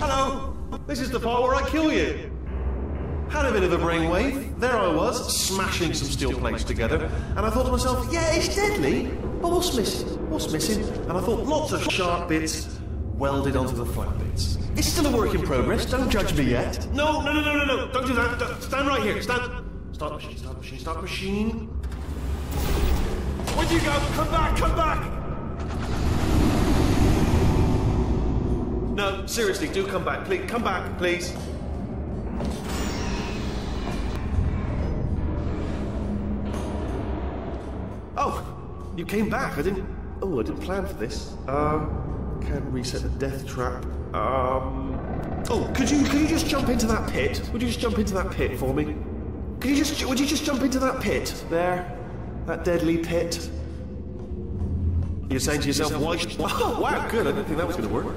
Hello? This is the part where I kill you. Had a bit of a brainwave. There I was, smashing some steel plates together, and I thought to myself, yeah, it's deadly, but what's missing? What's missing? And I thought lots of sharp bits welded onto the flat bits. It's still a work in progress, don't judge me yet. No, no, no, no, no, no, don't do that. Stand right here, stand. Start machine, start machine, start machine. Where'd you go? Come back, come back! No, seriously, do come back, please. Come back, please. Oh, you came back. I didn't. Oh, I didn't plan for this. Um, can't reset the death trap. Um. Oh, could you could you just jump into that pit? Would you just jump into that pit for me? Could you just would you just jump into that pit there? That deadly pit. You're saying to yourself, why? Oh, wow, good. I didn't think that was going to work.